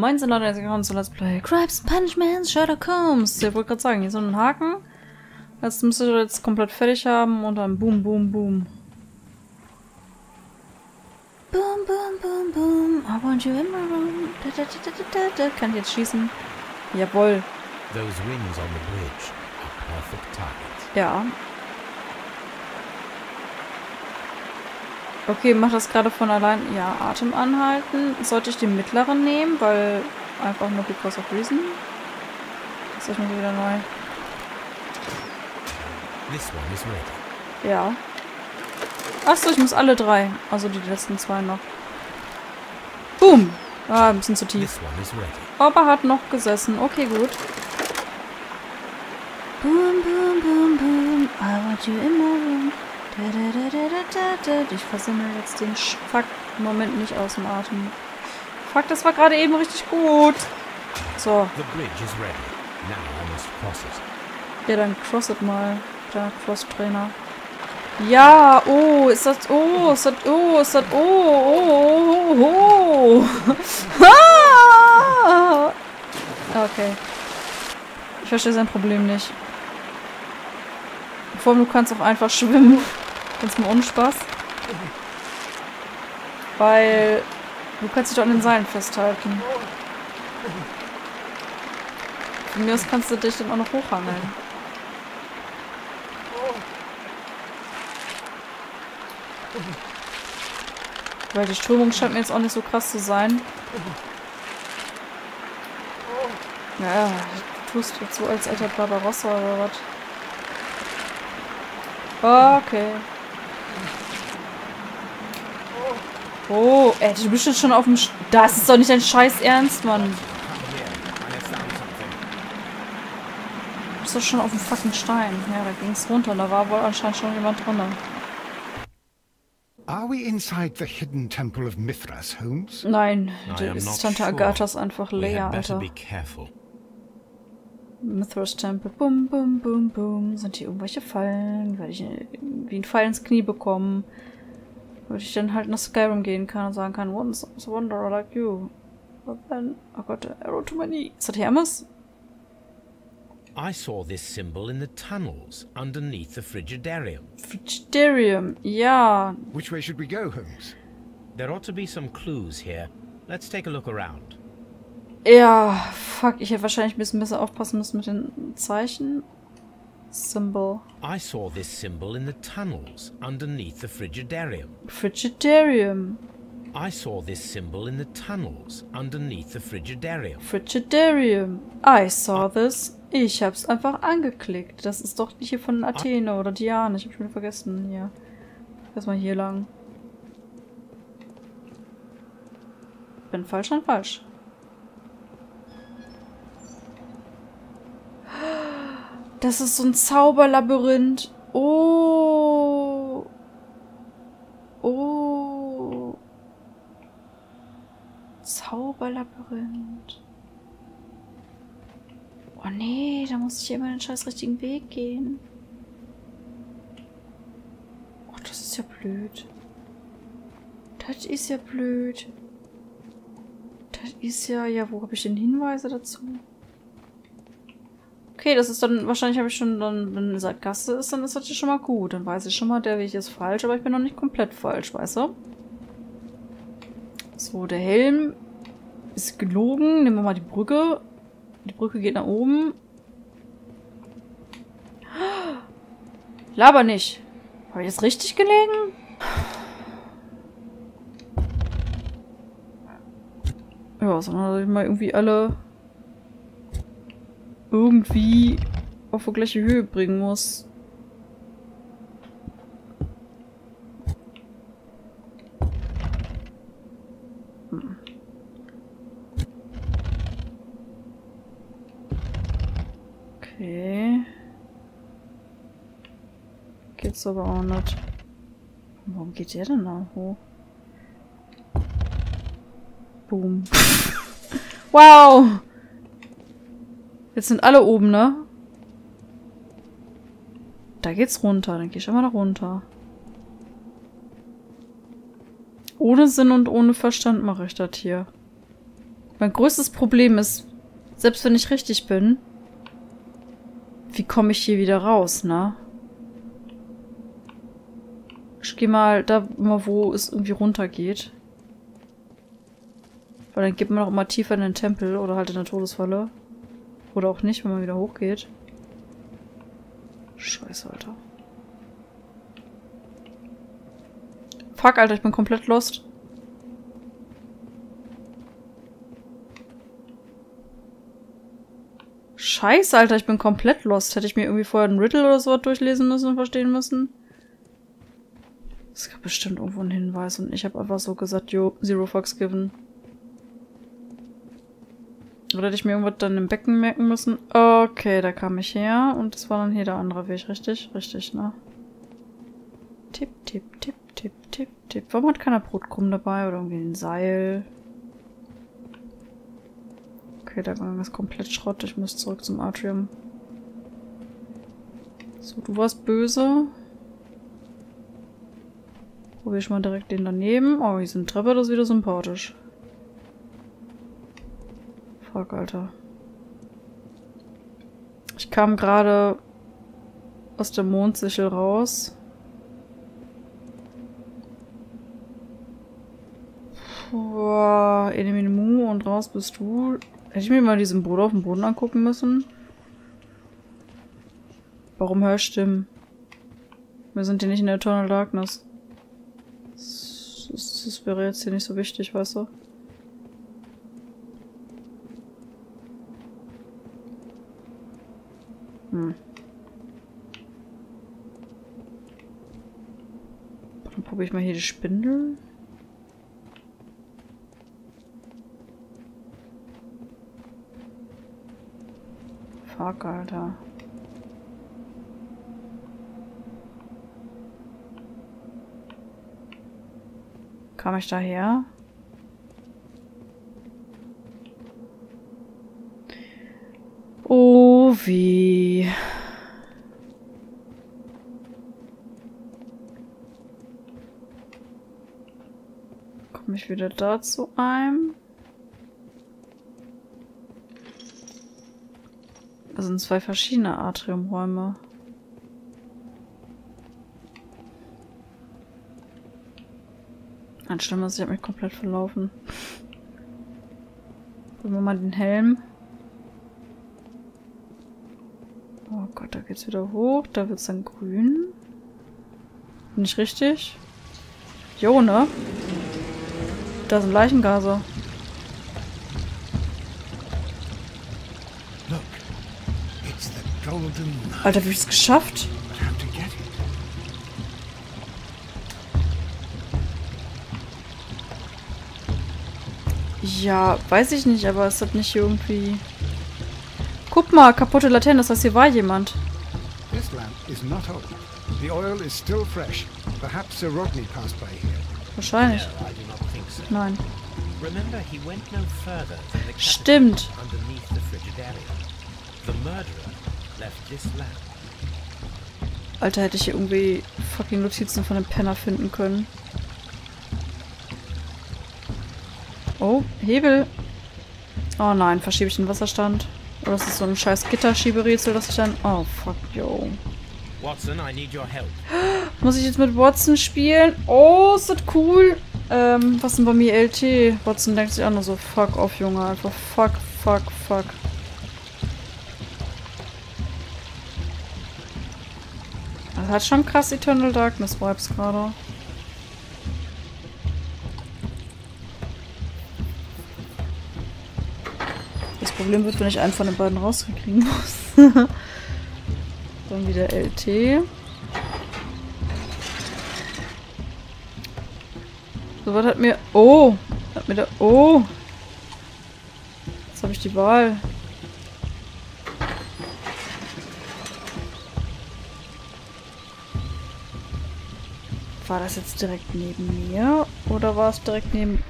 Moin, sind Leute, herzlich willkommen zu Let's Play Crabs Punishments Sherlock Holmes. Ich wollte gerade sagen, hier ist so ein Haken. Das müsst ihr jetzt komplett fertig haben und dann boom, boom, boom. Boom, boom, boom, boom. I want you in my room. Da, da, da, da, da, da. Kann ich jetzt schießen? Jawohl. Those wings on the bridge are perfect targets. Ja. Okay, macht das gerade von allein. Ja, Atem anhalten. Sollte ich den mittleren nehmen, weil einfach nur because of reason. Das ist mir wieder neu. This one is ready. Ja. Achso, ich muss alle drei. Also die letzten zwei noch. Boom! Ah, ein bisschen zu tief. This one is ready. Aber hat noch gesessen. Okay, gut. Boom, boom, boom, boom. I want you in my room. Ich versimmel jetzt den Sch- Fuck. Moment nicht aus dem Atem. Fuck, das war gerade eben richtig gut. So, ja, dann cross it mal. Der Cross-Trainer. Ja, oh, ist das, oh, ist das, oh, ist das, oh, oh, oh, oh. Ah! Okay. Ich verstehe sein Problem nicht. Vor allem, du kannst auch einfach schwimmen. Ganz mal ohne Spaß. Weil du kannst dich doch an den Seilen festhalten. Von mir aus kannst du dich dann auch noch hochhangeln. Weil die Strömung scheint mir jetzt auch nicht so krass zu sein. Naja, du tust jetzt so als alter Barbarossa oder was. Okay. Oh, ey, du bist jetzt schon auf dem... Sch das ist doch nicht dein Scheiß Ernst, Mann. Du bist doch schon auf dem fucking Stein. Ja, da ging's runter. Da war wohl anscheinend schon jemand drin. Are we inside the hidden temple of Mithras, Holmes? Nein, am ist Tante sure. Agathas einfach leer, Alter. be careful. Mithras Tempel. Bum, bum, bum, bum. Sind hier irgendwelche Fallen? Werde ich irgendwie einen Pfeil ins Knie bekommen? Würde ich dann halt nach Skyrim gehen kann und sagen kann, once I was a wanderer like you. But then I got an arrow to my knee. Ist das Hermes? I saw this symbol in the tunnels underneath the Frigidarium. Frigidarium. Ja. Which way should we go, Holmes? There ought to be some clues here. Let's take a look around. Ja, fuck. Ich hätte wahrscheinlich ein bisschen besser aufpassen müssen mit den Zeichen. Symbol. I saw this symbol in the tunnels underneath the Frigidarium. Frigidarium. I saw this symbol in the tunnels underneath the Frigidarium. Frigidarium. I saw this. Ich hab's einfach angeklickt. Das ist doch hier von Athene oder Diane. Ich hab schon vergessen. Hier. Erstmal hier lang. Bin falsch, dann falsch. Das ist so ein Zauberlabyrinth. Oh. Oh. Zauberlabyrinth. Oh nee, da muss ich immer den scheiß richtigen Weg gehen. Oh, das ist ja blöd. Das ist ja blöd. Das ist ja... Ja, wo habe ich denn Hinweise dazu? Okay, das ist dann... Wahrscheinlich habe ich schon dann... Wenn eine Sackgasse ist, dann ist das ja schon mal gut. Dann weiß ich schon mal, der Weg ist falsch, aber ich bin noch nicht komplett falsch, weißt du? So, der Helm ist gelogen. Nehmen wir mal die Brücke. Die Brücke geht nach oben. Laber nicht. Habe ich jetzt richtig gelegen? Ja, sondern dass ich mal irgendwie alle irgendwie auf die gleiche Höhe bringen muss. Okay. Geht's aber auch nicht. Warum geht der denn da hoch? Boom. wow! Jetzt sind alle oben, ne? Da geht's runter. Dann geh ich immer da runter. Ohne Sinn und ohne Verstand mache ich das hier. Mein größtes Problem ist, selbst wenn ich richtig bin, wie komme ich hier wieder raus, ne? Ich gehe mal da mal, wo es irgendwie runtergeht. Weil dann geht man auch immer tiefer in den Tempel oder halt in der Todesfalle. Oder auch nicht, wenn man wieder hochgeht. Scheiße, Alter. Fuck, Alter, ich bin komplett lost. Scheiße, Alter, ich bin komplett lost. Hätte ich mir irgendwie vorher einen Riddle oder so durchlesen müssen und verstehen müssen? Es gab bestimmt irgendwo einen Hinweis und ich habe einfach so gesagt, yo, Zero Fox given. Oder hätte ich mir irgendwas dann im Becken merken müssen? Okay, da kam ich her und das war dann hier der andere Weg, richtig? Richtig, ne? Tipp, tipp, tipp, tipp, tipp, tipp. Warum hat keiner Brotkrumm dabei oder irgendwie ein Seil? Okay, der Gang ist komplett Schrott. Ich muss zurück zum Atrium. So, du warst böse. Probier ich mal direkt den daneben. Oh, hier sind Treppe, das ist wieder sympathisch. Fuck, Alter. Ich kam gerade aus der Mondsichel raus. Boah, Enemy und raus bist du. Hätte ich mir mal diesen Bruder auf dem Boden angucken müssen? Warum höre ich Stimmen? Wir sind hier nicht in der Eternal Darkness. Das, das, das wäre jetzt hier nicht so wichtig, weißt du? Hm. Dann probiere ich mal hier die Spindel. Fuck, Alter. Kam ich daher? Oh, wie. Komme ich wieder da zu einem? Das sind zwei verschiedene Atriumräume. Ein schlimmer, ich habe mich komplett verlaufen. Holen wir mal den Helm. Oh Gott, da geht's wieder hoch. Da wird's dann grün. Bin ich richtig? Jo, ne? Da sind Leichengase. Alter, wie ich es geschafft? Ja, weiß ich nicht, aber es hat nicht irgendwie... Guck mal, kaputte Laternen, das heißt, hier war jemand. This lamp is not old. The oil is still fresh. Perhaps Sir Rodney passed by here. Wahrscheinlich. No, Nein. Stimmt. Alter, hätte ich hier irgendwie fucking Notizen von dem Penner finden können. Oh, Hebel. Oh nein, verschiebe ich den Wasserstand. Oder ist das so ein scheiß Gitterschieberätsel, das ich dann... Oh, fuck, yo. Watson, I need your help. Muss ich jetzt mit Watson spielen? Oh, ist das cool. Ähm, was denn bei mir LT? Watson denkt sich auch nur so, fuck off, Junge. Einfach fuck, fuck, fuck. Das hat schon krass Eternal Darkness Vibes gerade. Das Problem wird, wenn ich einen von den beiden rauskriegen muss. Dann wieder LT. So, was hat mir... Oh! Hat mir da... Oh! Jetzt habe ich die Wahl. War das jetzt direkt neben mir? Oder war es direkt neben...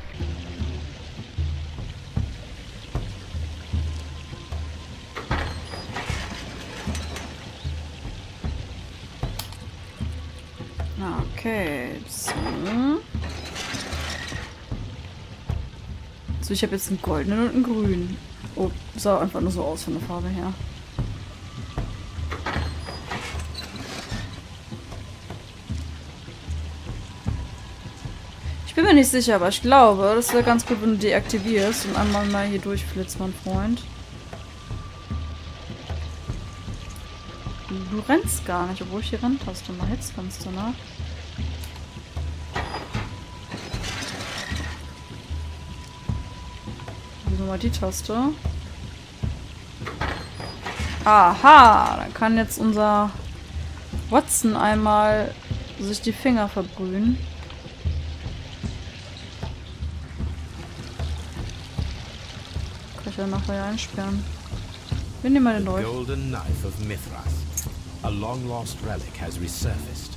so. So, ich habe jetzt einen goldenen und einen grünen. Oh, sah einfach nur so aus von der Farbe her. Ich bin mir nicht sicher, aber ich glaube, das wäre ganz gut, wenn du deaktivierst und einmal mal hier durchflitzt, mein Freund. Du, rennst gar nicht, obwohl ich die Renntaste mal rennst du, ne? Mal die Taste? Aha, dann kann jetzt unser Watson einmal sich die Finger verbrühen. Kann ich ja nachher einsperren. Wir nehmen mal den Dolch. golden knife of Mithras. A long-lost relic has resurfaced.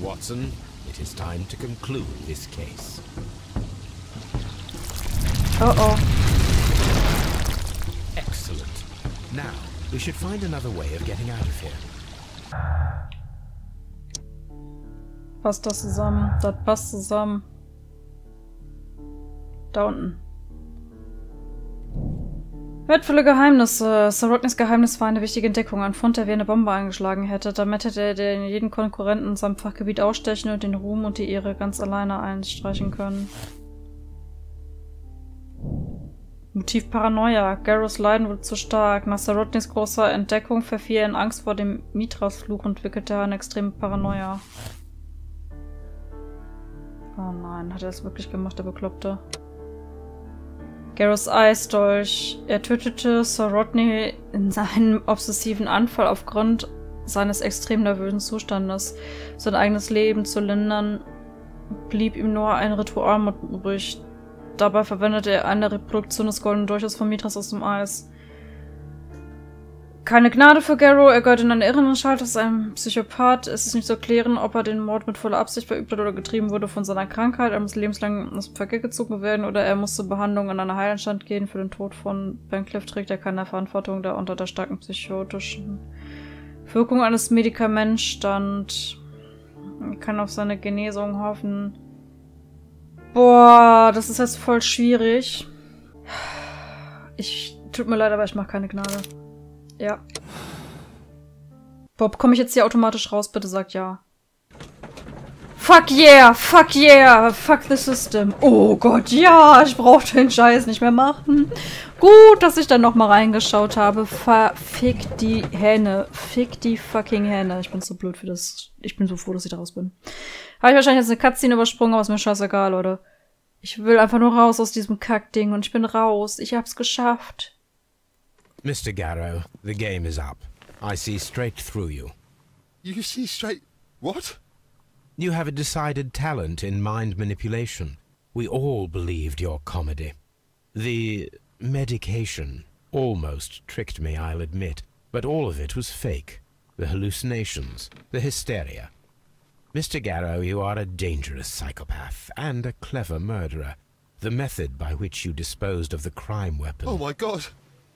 Watson, it is time to conclude this case. Oh oh. Now, we should find another way of getting out of here. Passt das zusammen? Das passt zusammen. Da unten. Wertvolle Geheimnisse. Sir Rodneys Geheimnis war eine wichtige Entdeckung. Ein Fund, der wie eine Bombe eingeschlagen hätte. Damit hätte er den jeden Konkurrenten in seinem Fachgebiet ausstechen und den Ruhm und die Ehre ganz alleine einstreichen können. Motiv Paranoia. Garros Leiden wurde zu stark. Nach Sir Rodneys großer Entdeckung verfiel er in Angst vor dem Mithras-Fluch und entwickelte eine extreme Paranoia. Oh nein, hat er das wirklich gemacht, der Bekloppte? Garros Eisdolch. Er tötete Sir Rodney in seinem obsessiven Anfall aufgrund seines extrem nervösen Zustandes. Sein eigenes Leben zu lindern, blieb ihm nur ein Ritual übrig. Dabei verwendete er eine Reproduktion des Goldenen Dolches von Mithras aus dem Eis. Keine Gnade für Garrow, er gehört in eine Irrenanstalt, ist ein Psychopath. Es ist nicht zu klären, ob er den Mord mit voller Absicht verübt hat oder getrieben wurde von seiner Krankheit. Er muss lebenslang ins Verkehr gezogen werden oder er muss zur Behandlung in eine Heilanstalt gehen. Für den Tod von Bancliffe trägt er keine Verantwortung, da unter der starken psychotischen Wirkung eines Medikaments stand. Er kann auf seine Genesung hoffen. Boah, das ist jetzt voll schwierig. Ich tut mir leid, aber ich mache keine Gnade. Ja. Bob, komme ich jetzt hier automatisch raus? Bitte sagt ja. Fuck yeah, fuck yeah, fuck the system. Oh Gott, ja, ich brauche den Scheiß nicht mehr machen. Gut, dass ich dann noch mal reingeschaut habe. Fa fick die Hähne. Fick die fucking Hähne. Ich bin so blöd für das. Ich bin so froh, dass ich da raus bin. Habe ich wahrscheinlich jetzt eine Cutscene übersprungen, aber ist mir scheißegal, Leute. Ich will einfach nur raus aus diesem Kackding und ich bin raus. Ich hab's geschafft. Mr. Garrow, the game is up. I see straight through you. You see straight. What? You have a decided talent in mind manipulation. We all believed your comedy. The medication almost tricked me, I'll admit, but all of it was fake. The hallucinations, the hysteria. Mr. Garrow, you are a dangerous psychopath and a clever murderer. The method by which you disposed of the crime weapon. Oh my god.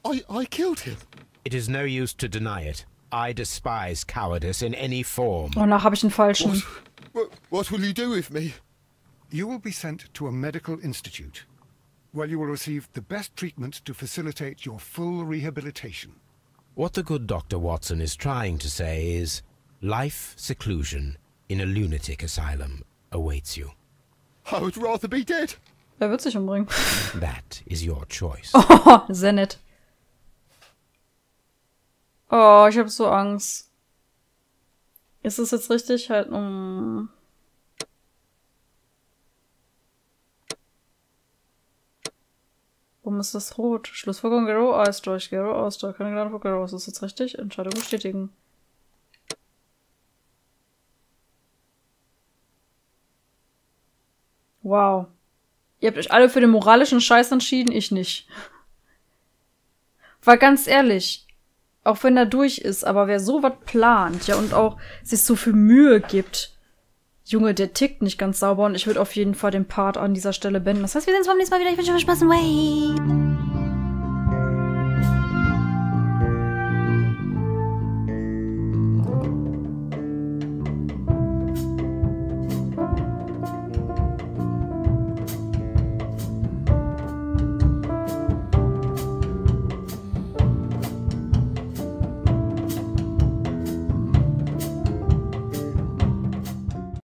I, I killed him. It is no use to deny it. I despise cowardice in any form. Oh, Danach habe ich einen falschen. What, what? What will you do with me? You will be sent to a medical institute, where you will receive the best treatment to facilitate your full rehabilitation. What the good Dr. Watson is trying to say is life seclusion in a lunatic asylum awaits you. I would rather be dead. Wer wird sich umbringen? That is your choice. Oh, sehr nett. Oh, ich habe so Angst. Ist es jetzt richtig? Halt, um. Warum ist das rot? Schlussfolgerung Garo Eis durch. Garo aus durch. Keine Gnade für Garo. Ist das jetzt richtig? Entscheidung bestätigen. Wow. Ihr habt euch alle für den moralischen Scheiß entschieden, ich nicht. Weil ganz ehrlich, auch wenn er durch ist, aber wer so was plant, ja, und auch sich so viel Mühe gibt, Junge, der tickt nicht ganz sauber und ich würde auf jeden Fall den Part an dieser Stelle beenden. Das heißt, wir sehen uns beim nächsten Mal wieder. Ich wünsche euch Spaß. Way.